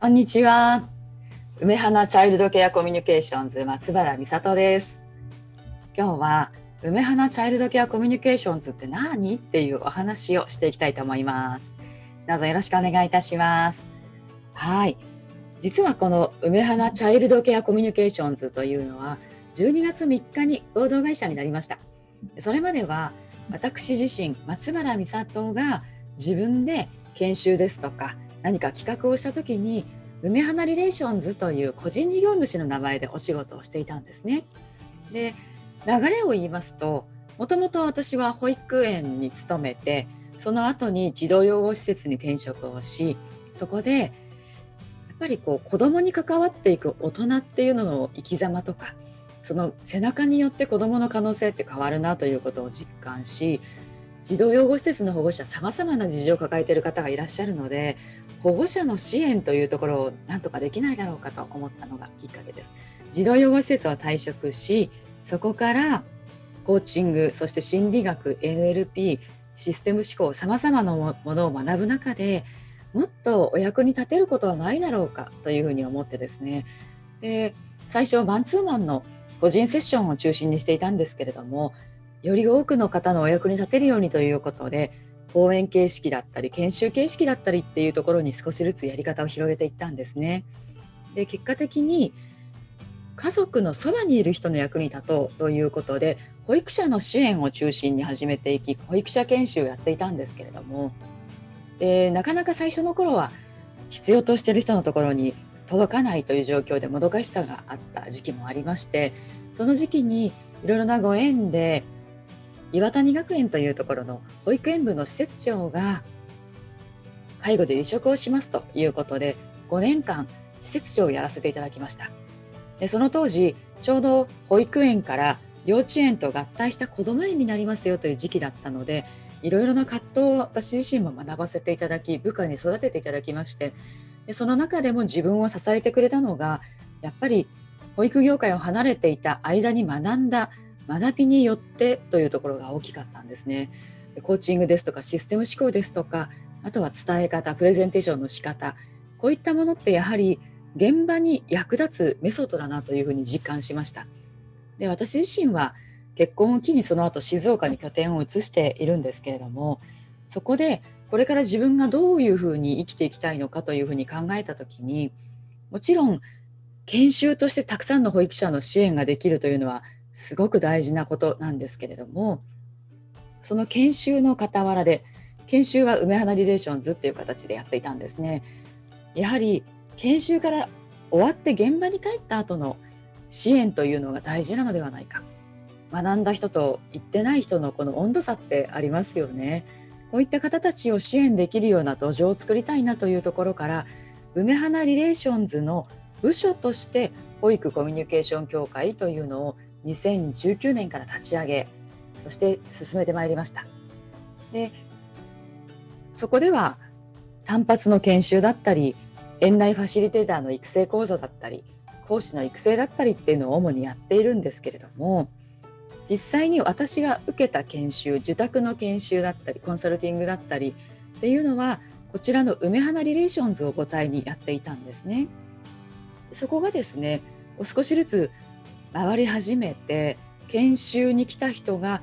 こんにちは。梅花チャイルドケアコミュニケーションズ松原美里です。今日は梅花チャイルドケアコミュニケーションズって何？っていうお話をしていきたいと思います。どうぞよろしくお願いいたします。はい。実はこの梅花チャイルドケアコミュニケーションズというのは12月3日に合同会社になりました。それまでは私自身松原美里が自分で研修ですとか何か企画をした時に梅花リレーションズという個人事業主の名前でお仕事をしていたんですね。で流れを言いますともともと私は保育園に勤めてその後に児童養護施設に転職をしそこでやっぱりこう子供に関わっていく大人っていうのの生き様とかその背中によって子供の可能性って変わるなということを実感し児童養護施設の保護者さまざまな事情を抱えている方がいらっしゃるので保護者の支援というところをなんとかできないだろうかと思ったのがきっかけです。児童養護施設を退職しそこからコーチングそして心理学 NLP システム思考さまざまなものを学ぶ中でもっとお役に立てることはないだろうかというふうに思ってですね。で最初はマンツーマンの個人セッションを中心にしていたんですけれどもより多くの方のお役に立てるようにということで講演形式だったり研修形式だったりっていうところに少しずつやり方を広げていったんですね。で結果的に家族のそばにいる人の役に立とうということで保育者の支援を中心に始めていき保育者研修をやっていたんですけれどもでなかなか最初の頃は必要としている人のところに届かないという状況でもどかしさがあった時期もありましてその時期にいろいろなご縁で岩谷学園というところの保育園部の施設長が介護で離職をしますということで5年間施設長をやらせていただきました。でその当時ちょうど保育園から幼稚園と合体した子ども園になりますよという時期だったのでいろいろな葛藤を私自身も学ばせていただき部下に育てていただきましてでその中でも自分を支えてくれたのがやっぱり保育業界を離れていた間に学んだ学びによってというところが大きかったんですね。コーチングですとかシステム思考ですとかあとは伝え方プレゼンテーションの仕方こういったものってやはり現場に役立つメソッドだなというふうに実感しました。で私自身は結婚を機にその後静岡に拠点を移しているんですけれどもそこでこれから自分がどういうふうに生きていきたいのかというふうに考えた時にもちろん研修としてたくさんの保育者の支援ができるというのはすごく大事なことなんですけれどもその研修の傍らで研修は梅花リレーションズっていう形でやっていたんですね。やはり研修から終わって現場に帰った後の支援というのが大事なのではないか学んだ人と言ってない人のこの温度差ってありますよねこういった方たちを支援できるような土壌を作りたいなというところから梅花リレーションズの部署として保育コミュニケーション協会というのを2019年から立ち上げそして進めてまいりましたでそこでは単発の研修だったり園内ファシリテーターの育成講座だったり講師の育成だったりっていうのを主にやっているんですけれども実際に私が受けた研修受託の研修だったりコンサルティングだったりっていうのはこちらの梅花リレーションズを母体にやっていたんですね。そこがですね少しずつ回り始めて研修に来た人が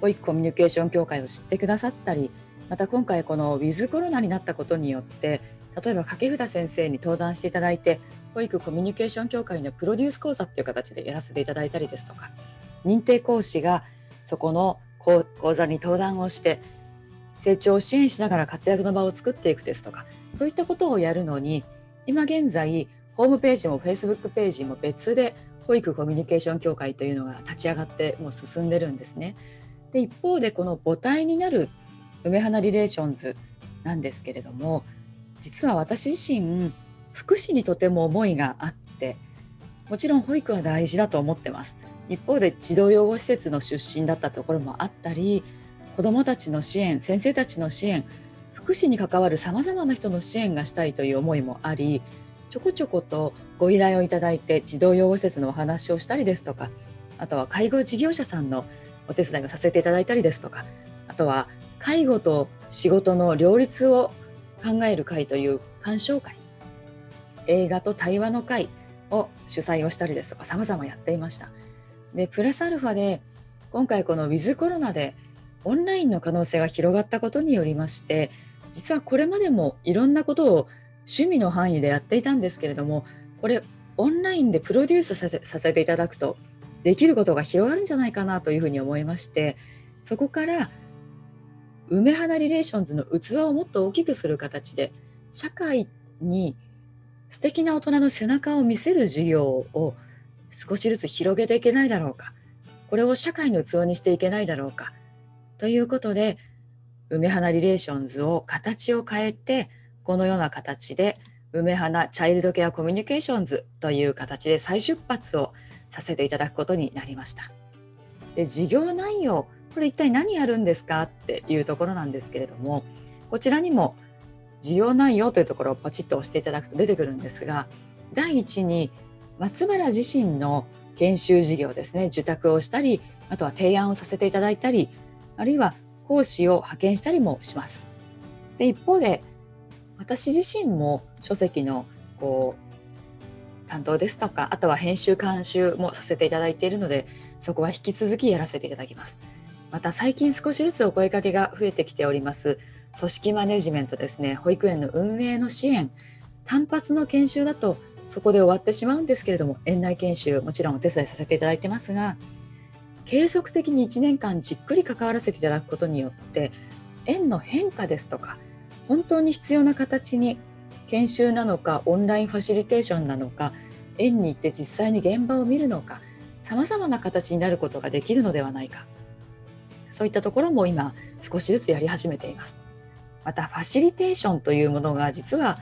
保育コミュニケーション協会を知ってくださったりまた今回このウィズコロナになったことによって例えば掛札先生に登壇していただいて保育コミュニケーション協会のプロデュース講座っていう形でやらせていただいたりですとか認定講師がそこの講座に登壇をして成長を支援しながら活躍の場を作っていくですとかそういったことをやるのに今現在ホームページもフェイスブックページも別で保育コミュニケーション協会というのが立ち上がってもう進んでるんですね。で一方でこの母体になる梅花リレーションズなんですけれども実は私自身福祉にとても思いがあってもちろん保育は大事だと思ってます一方で児童養護施設の出身だったところもあったり子どもたちの支援先生たちの支援福祉に関わるさまざまな人の支援がしたいという思いもありちょこちょことご依頼をいただいて児童養護施設のお話をしたりですとかあとは介護事業者さんのお手伝いをさせていただいたりですとかあとは介護と仕事の両立を考える会という鑑賞会映画と対話の会を主催をしたりですとか様々やっていました。でプラスアルファで今回このウィズコロナでオンラインの可能性が広がったことによりまして実はこれまでもいろんなことを趣味の範囲でやっていたんですけれどもこれオンラインでプロデュースさせさせていただくとできることが広がるんじゃないかなというふうに思いましてそこから梅花リレーションズの器をもっと大きくする形で社会に素敵な大人の背中を見せる事業を少しずつ広げていけないだろうかこれを社会の器にしていけないだろうかということで梅花リレーションズを形を変えてこのような形で梅花チャイルドケアコミュニケーションズという形で再出発をさせていただくことになりました。で事業内容これ一体何やるんですかっていうところなんですけれどもこちらにも事業内容というところをポチッと押していただくと出てくるんですが第一に松原自身の研修事業ですね受託をしたりあとは提案をさせていただいたりあるいは講師を派遣したりもします。で一方で私自身も書籍のこう担当ですとかあとは編集監修もさせていただいているのでそこは引き続きやらせていただきます。また最近少しずつお声かけが増えてきております組織マネジメントですね保育園の運営の支援単発の研修だとそこで終わってしまうんですけれども園内研修もちろんお手伝いさせていただいてますが継続的に1年間じっくり関わらせていただくことによって園の変化ですとか本当に必要な形に研修なのかオンラインファシリテーションなのか園に行って実際に現場を見るのかさまざまな形になることができるのではないかそういったところも今少しずつやり始めています。またファシリテーションというものが実は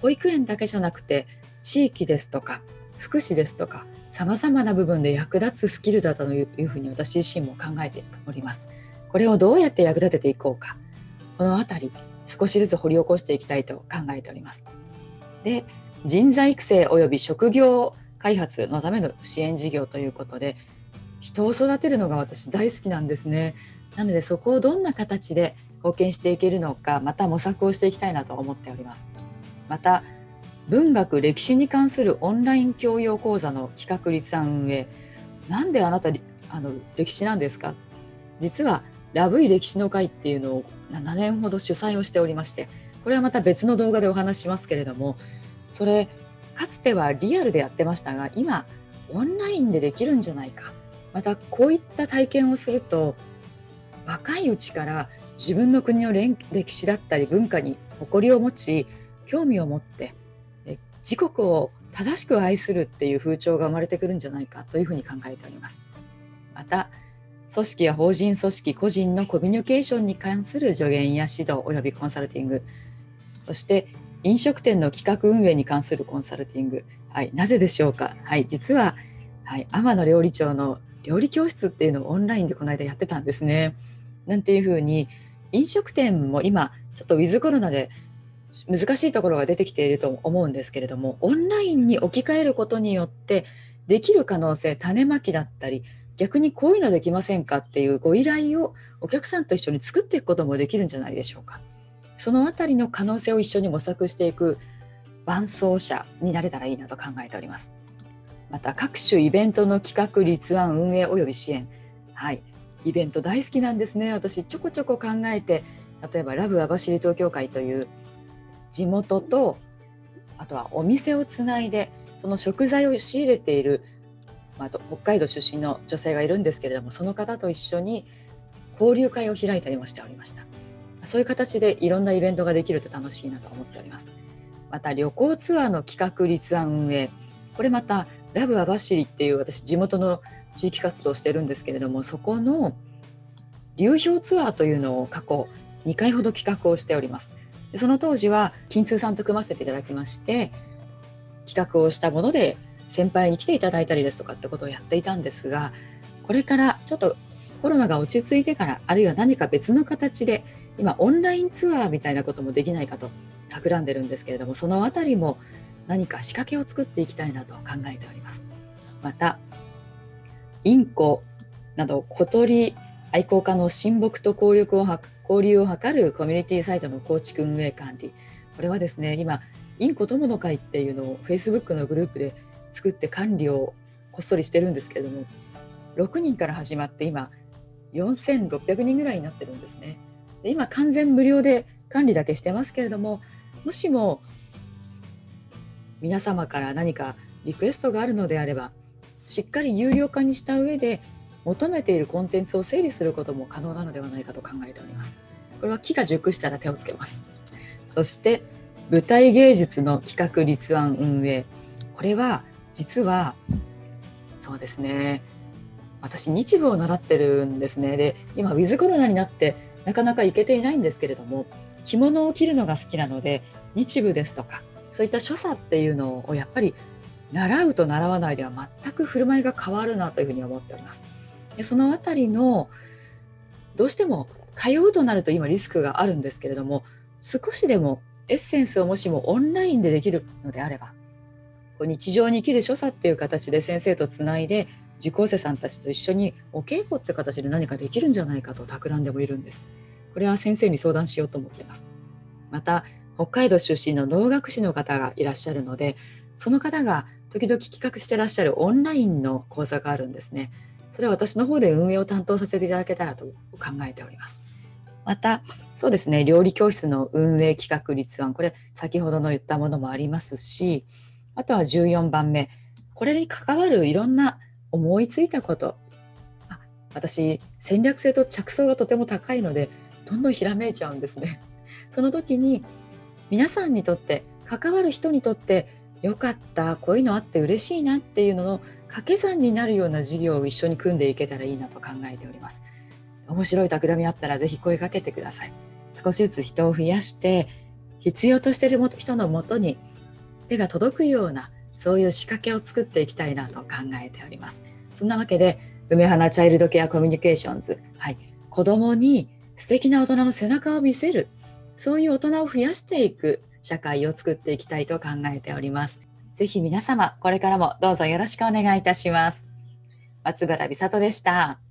保育園だけじゃなくて地域ですとか福祉ですとかさまざまな部分で役立つスキルだというふうに私自身も考えております。これをどうやって役立てていこうかこの辺り少しずつ掘り起こしていきたいと考えております。で人材育成及び職業開発のための支援事業ということで人を育てるのが私大好きなんですね。なのでそこをどんな形で貢献していけるのかまた模索をしていきたいなと思っております。また文学歴史に関するオンライン教養講座の企画立案運営なんであなたあの歴史なんですか？実はラブイ歴史の会っていうのを7年ほど主催をしておりましてこれはまた別の動画でお話しますけれどもそれかつてはリアルでやってましたが今オンラインでできるんじゃないかまたこういった体験をすると若いうちから自分の国の歴史だったり文化に誇りを持ち興味を持って自国を正しく愛するっていう風潮が生まれてくるんじゃないかというふうに考えております。また組織や法人組織個人のコミュニケーションに関する助言や指導及びコンサルティング。そして飲食店の企画運営に関するコンサルティング、はい、なぜでしょうか、はい、実は、はい、天野料理長の料理教室っていうのをオンラインでこの間やってたんですね。なんていうふうに飲食店も今ちょっとウィズコロナで難しいところが出てきていると思うんですけれどもオンラインに置き換えることによってできる可能性種まきだったり逆にこういうのできませんかっていうご依頼をお客さんと一緒に作っていくこともできるんじゃないでしょうか。そのあたりの可能性を一緒に模索していく伴走者になれたらいいなと考えております。また各種イベントの企画立案運営および支援はいイベント大好きなんですね私ちょこちょこ考えて例えばラブ網走東京会という地元とあとはお店をつないでその食材を仕入れている、まあ、北海道出身の女性がいるんですけれどもその方と一緒に交流会を開いたりもしておりました。そういう形でいろんなイベントができると楽しいなと思っております。また旅行ツアーの企画立案運営。これまたラブ網走っていう私地元の地域活動をしてるんですけれどもそこの流氷ツアーというのを過去2回ほど企画をしております。でその当時は金通さんと組ませていただきまして企画をしたもので先輩に来ていただいたりですとかってことをやっていたんですがこれからちょっとコロナが落ち着いてからあるいは何か別の形で今オンラインツアーみたいなこともできないかと企んでるんですけれどもそのあたりも何か仕掛けを作っていきたいなと考えております。また、インコなど小鳥愛好家の親睦と交流を交流を図るコミュニティサイトの構築運営管理。これはですね、今、インコ友の会っていうのを Facebook のグループで作って管理をこっそりしてるんですけれども6人から始まって今4600人ぐらいになってるんですね。で今完全無料で管理だけしてますけれどももしも皆様から何かリクエストがあるのであればしっかり有料化にした上で求めているコンテンツを整理することも可能なのではないかと考えております。これは木が熟したら手をつけます。そして舞台芸術の企画立案運営これは実はそうですね私日舞を習ってるんですねで今ウィズコロナになってなかなか行けていないんですけれども着物を着るのが好きなので日舞ですとかそういった所作っていうのをやっぱり習うと習わないでは全く振る舞いが変わるなというふうに思っております。でそのあたりのどうしても通うとなると今リスクがあるんですけれども少しでもエッセンスをもしもオンラインでできるのであれば日常に生きる所作っていう形で先生とつないで受講生さんたちと一緒にお稽古って形で何かできるんじゃないかと企んでもいるんです。これは先生に相談しようと思っています。また北海道出身の能楽師の方がいらっしゃるのでその方が時々企画してらっしゃるオンラインの講座があるんですね。それは私の方で運営を担当させていただけたらと考えております。また、そうですね、料理教室の運営企画立案、これ先ほどの言ったものもありますし、あとは14番目、これに関わるいろんな思いついたこと。私、戦略性と着想がとても高いので、どんどんひらめいちゃうんですね。その時に、皆さんにとって、関わる人にとって、よかった、こういうのあって嬉しいなっていうのの掛け算になるような事業を一緒に組んでいけたらいいなと考えております。面白い企みあったらぜひ声かけてください。少しずつ人を増やして必要としている人のもとに手が届くようなそういう仕掛けを作っていきたいなと考えております。そんなわけで梅花チャイルドケアコミュニケーションズ、はい、子供に素敵な大人の背中を見せるそういう大人を増やしていく社会を作っていきたいと考えております。ぜひ皆様これからもどうぞよろしくお願いいたします。松原美里でした。